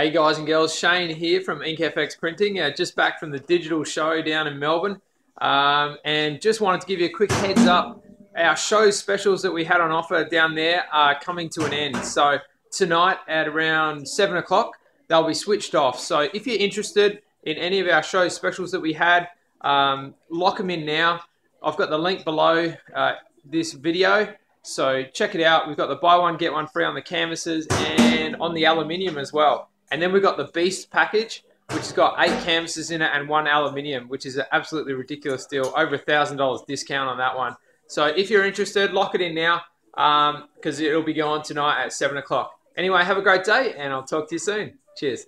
Hey guys and girls, Shane here from InkFX Printing, uh, just back from the digital show down in Melbourne, um, and just wanted to give you a quick heads up. Our show specials that we had on offer down there are coming to an end. So tonight at around seven o'clock, they'll be switched off. So if you're interested in any of our show specials that we had, um, lock them in now. I've got the link below uh, this video. So check it out. We've got the buy one, get one free on the canvases and on the aluminium as well. And then we've got the Beast package, which has got eight canvases in it and one aluminium, which is an absolutely ridiculous deal. Over a $1,000 discount on that one. So if you're interested, lock it in now because um, it'll be going tonight at 7 o'clock. Anyway, have a great day and I'll talk to you soon. Cheers.